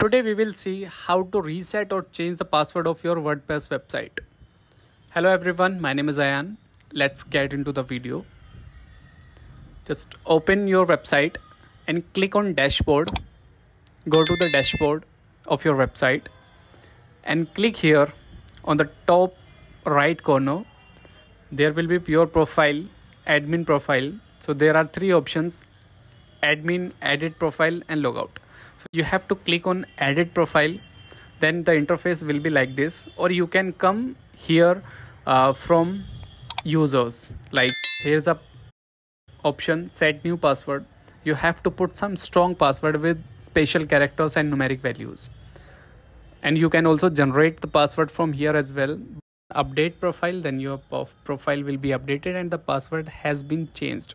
Today we will see how to reset or change the password of your WordPress website. Hello everyone, my name is Aayan. Let's get into the video. Just open your website and click on dashboard. Go to the dashboard of your website and click here on the top right corner. There will be your profile, admin profile. So there are three options admin, edit profile and logout you have to click on edit profile then the interface will be like this or you can come here uh, from users. Like here's a option set new password. You have to put some strong password with special characters and numeric values. And you can also generate the password from here as well. Update profile then your profile will be updated and the password has been changed